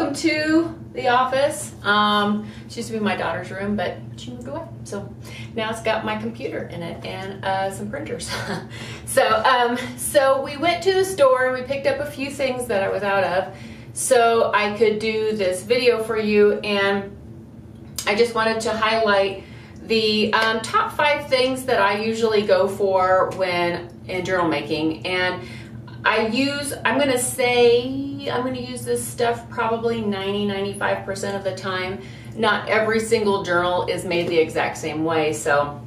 welcome to the office. Um, it used to be my daughter's room, but she moved away. So now it's got my computer in it and uh, some printers. so, um, so we went to the store and we picked up a few things that I was out of so I could do this video for you and I just wanted to highlight the um, top five things that I usually go for when in journal making and I use, I'm gonna say, I'm gonna use this stuff probably 90, 95% of the time. Not every single journal is made the exact same way, so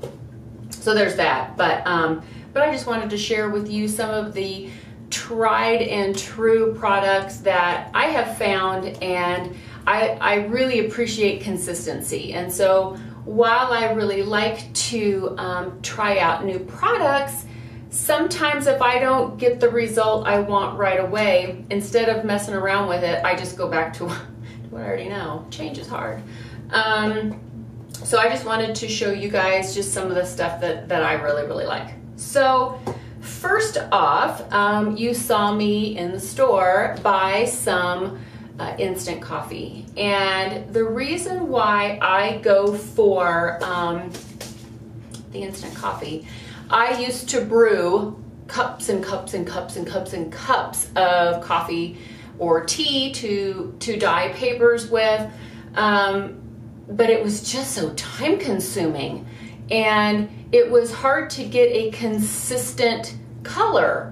so there's that. But um, but I just wanted to share with you some of the tried and true products that I have found and I, I really appreciate consistency. And so while I really like to um, try out new products, sometimes if I don't get the result I want right away, instead of messing around with it, I just go back to what I already know. Change is hard. Um, so I just wanted to show you guys just some of the stuff that, that I really, really like. So first off, um, you saw me in the store buy some uh, instant coffee. And the reason why I go for um, the instant coffee I used to brew cups and cups and cups and cups and cups of coffee or tea to to dye papers with, um, but it was just so time consuming, and it was hard to get a consistent color.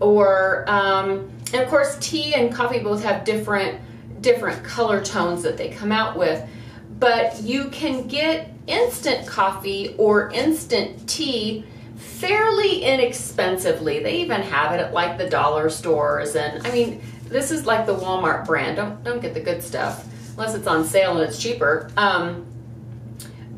Or um, and of course, tea and coffee both have different different color tones that they come out with, but you can get instant coffee or instant tea fairly inexpensively. They even have it at like the dollar stores. And I mean, this is like the Walmart brand. Don't, don't get the good stuff unless it's on sale and it's cheaper. Um,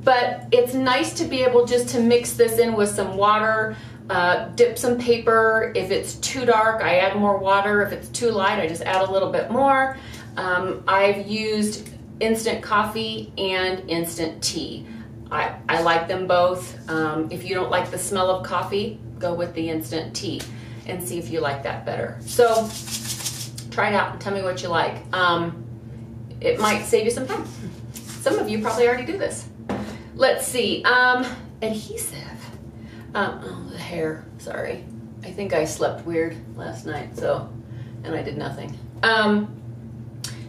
but it's nice to be able just to mix this in with some water, uh, dip some paper. If it's too dark, I add more water. If it's too light, I just add a little bit more. Um, I've used instant coffee and instant tea. I, I like them both. Um, if you don't like the smell of coffee, go with the instant tea and see if you like that better. So try it out and tell me what you like. Um, it might save you some time. Some of you probably already do this. Let's see, um, adhesive. Um, oh, the hair, sorry. I think I slept weird last night, so, and I did nothing. Um,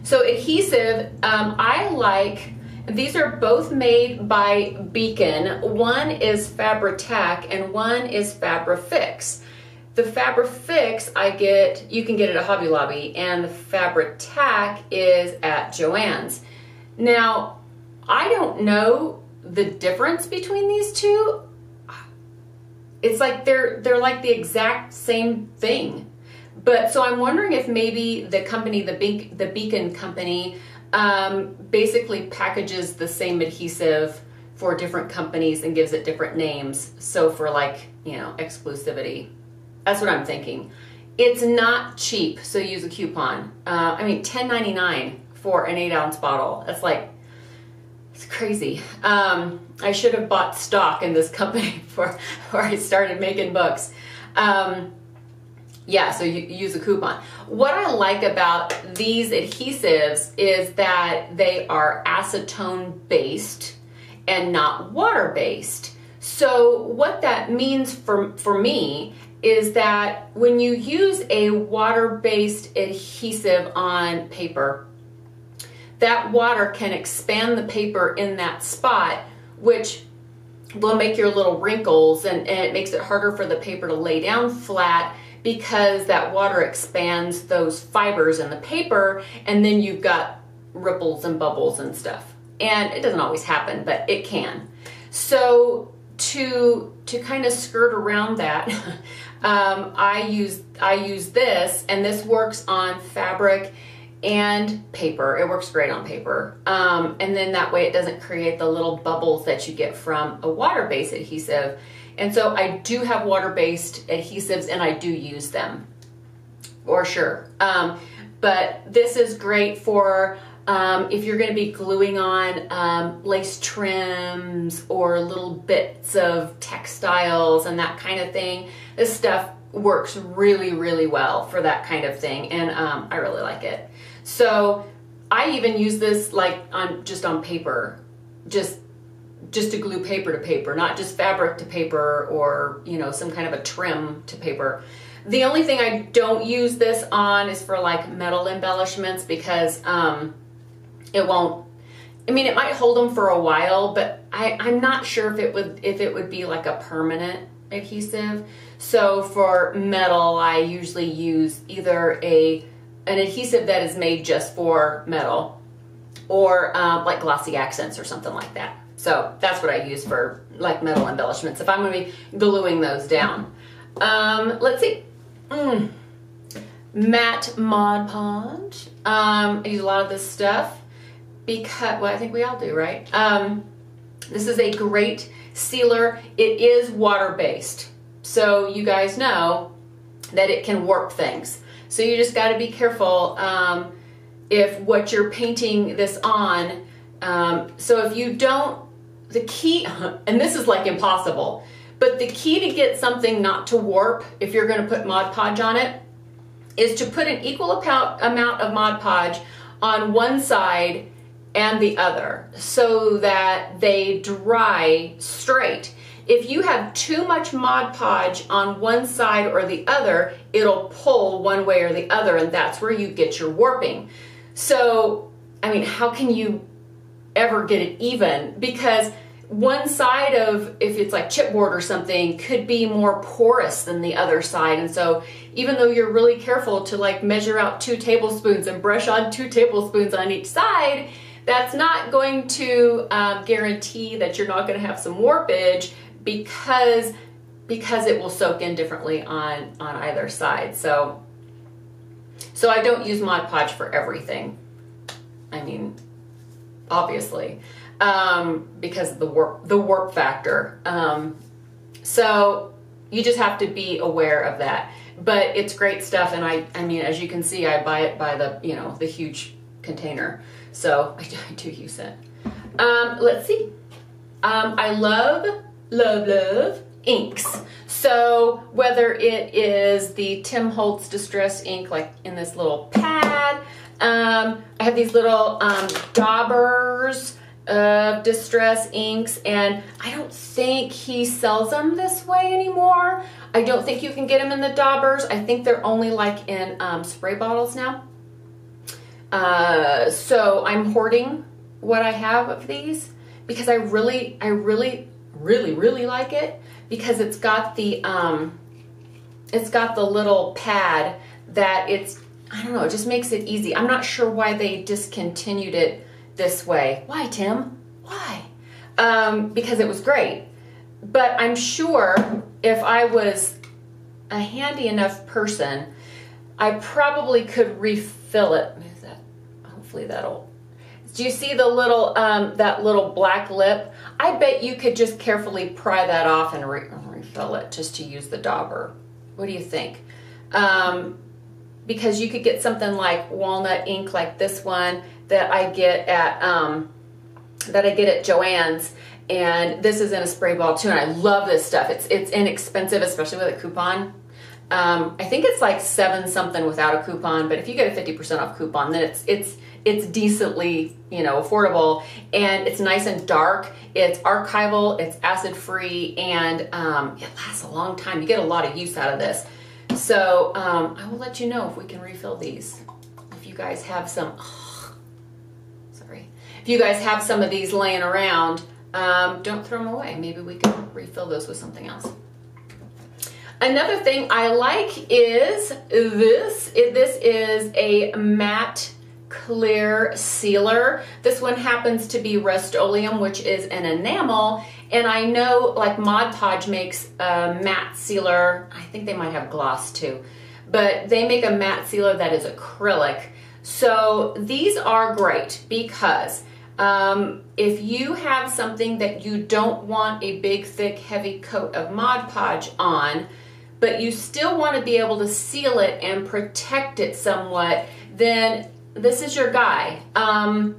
so adhesive, um, I like these are both made by Beacon. One is Fabri-Tac and one is Fabri-Fix. The Fabri-Fix I get, you can get it at Hobby Lobby, and the Fabri-Tac is at Joann's. Now, I don't know the difference between these two. It's like they're they're like the exact same thing. But so I'm wondering if maybe the company, the Be the Beacon company, um, basically packages the same adhesive for different companies and gives it different names. So for like, you know, exclusivity. That's what I'm thinking. It's not cheap, so use a coupon. Uh, I mean, $10.99 for an eight ounce bottle. That's like, it's crazy. Um, I should have bought stock in this company before, before I started making books. Um, yeah, so you use a coupon. What I like about these adhesives is that they are acetone based and not water based. So what that means for, for me is that when you use a water-based adhesive on paper, that water can expand the paper in that spot, which will make your little wrinkles and, and it makes it harder for the paper to lay down flat because that water expands those fibers in the paper and then you've got ripples and bubbles and stuff. And it doesn't always happen, but it can. So to to kind of skirt around that, um, I use I use this, and this works on fabric and paper. It works great on paper, um, and then that way it doesn't create the little bubbles that you get from a water-based adhesive. And so I do have water-based adhesives and I do use them for sure. Um, but this is great for um, if you're going to be gluing on um, lace trims or little bits of textiles and that kind of thing. This stuff works really, really well for that kind of thing. And um, I really like it. So I even use this like on just on paper, just just to glue paper to paper, not just fabric to paper or you know some kind of a trim to paper. The only thing I don't use this on is for like metal embellishments because um, it won't. I mean, it might hold them for a while, but I, I'm not sure if it would if it would be like a permanent adhesive. So for metal, I usually use either a an adhesive that is made just for metal or um, like glossy accents or something like that. So that's what I use for like metal embellishments if I'm going to be gluing those down. Um, let's see. Mm. Matte Mod Podge. Um, I use a lot of this stuff because, well, I think we all do, right? Um, this is a great sealer. It is water-based. So you guys know that it can warp things. So you just got to be careful um, if what you're painting this on. Um, so if you don't, the key, and this is like impossible, but the key to get something not to warp, if you're going to put Mod Podge on it, is to put an equal amount of Mod Podge on one side and the other so that they dry straight. If you have too much Mod Podge on one side or the other, it'll pull one way or the other, and that's where you get your warping. So, I mean, how can you ever get it even? Because one side of, if it's like chipboard or something, could be more porous than the other side. And so even though you're really careful to like measure out two tablespoons and brush on two tablespoons on each side, that's not going to um, guarantee that you're not going to have some warpage because because it will soak in differently on on either side. So so I don't use Mod Podge for everything. I mean, obviously, um, because of the warp the warp factor. Um, so you just have to be aware of that. But it's great stuff, and I I mean, as you can see, I buy it by the you know the huge container. So I, do use it. Um, let's see. Um, I love, love, love inks. So whether it is the Tim Holtz Distress ink, like in this little pad, um, I have these little um, daubers of distress inks and I don't think he sells them this way anymore. I don't think you can get them in the daubers. I think they're only like in um, spray bottles now. Uh, so I'm hoarding what I have of these because I really, I really, really, really like it because it's got the, um, it's got the little pad that it's, I don't know, it just makes it easy. I'm not sure why they discontinued it this way. Why, Tim? Why? Um, because it was great. But I'm sure if I was a handy enough person, I probably could refill it Move that. hopefully that'll do you see the little um, that little black lip I bet you could just carefully pry that off and re refill it just to use the dauber what do you think um, because you could get something like walnut ink like this one that I get at um, that I get at Joann's and this is in a spray ball too and I love this stuff it's it's inexpensive especially with a coupon um, I think it's like seven something without a coupon but if you get a 50% off coupon then it's it's it's decently, you know, affordable and it's nice and dark. It's archival, it's acid free, and um, it lasts a long time. You get a lot of use out of this. So um, I will let you know if we can refill these. If you guys have some, oh, if you guys have some of these laying around, um, don't throw them away. Maybe we can refill those with something else. Another thing I like is this. This is a matte clear sealer. This one happens to be Rust-Oleum, which is an enamel. And I know like Mod Podge makes a matte sealer. I think they might have gloss too. But they make a matte sealer that is acrylic. So these are great because um, if you have something that you don't want a big, thick, heavy coat of Mod Podge on, but you still want to be able to seal it and protect it somewhat, then this is your guy. Um,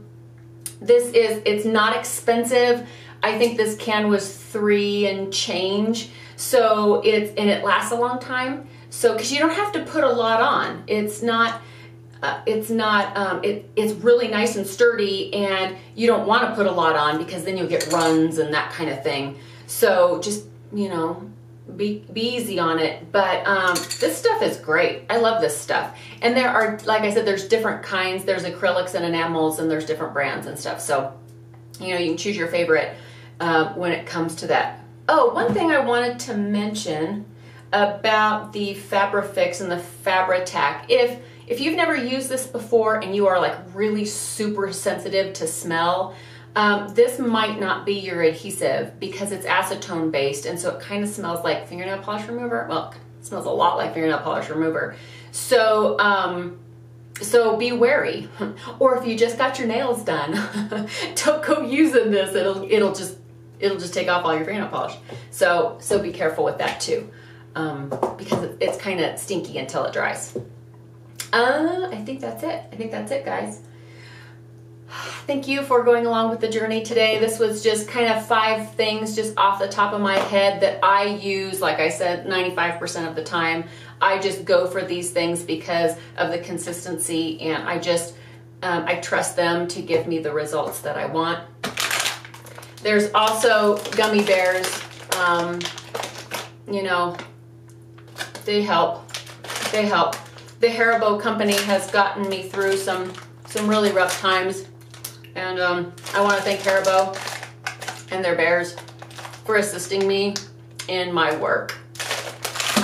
this is, it's not expensive. I think this can was three and change. So it's, and it lasts a long time. So, cause you don't have to put a lot on. It's not, uh, it's not um, it, it's really nice and sturdy and you don't want to put a lot on because then you'll get runs and that kind of thing. So just you know be, be easy on it. But um, this stuff is great. I love this stuff. And there are like i said there's different kinds. There's acrylics and enamels and there's different brands and stuff. So you know you can choose your favorite uh, when it comes to that. Oh one thing i wanted to mention about the fabrifix and the fabri-tac. If if you've never used this before and you are like really super sensitive to smell um, this might not be your adhesive because it's acetone based and so it kind of smells like fingernail polish remover. Well, it smells a lot like fingernail polish remover. So, um, so be wary. or if you just got your nails done, don't go using this. It'll, it'll just, it'll just take off all your fingernail polish. So, so be careful with that too. Um, because it's kind of stinky until it dries. Uh, I think that's it. I think that's it, guys. Thank you for going along with the journey today. This was just kind of five things just off the top of my head that I use, like I said, 95% of the time. I just go for these things because of the consistency and I just, um, I trust them to give me the results that I want. There's also gummy bears. Um, you know, they help. They help. The Haribo company has gotten me through some some really rough times and um, I want to thank Haribo and their bears for assisting me in my work.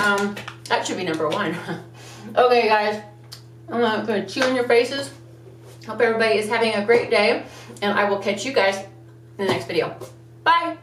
Um, that should be number one. okay, guys, I'm going to chew in your faces. Hope everybody is having a great day, and I will catch you guys in the next video. Bye!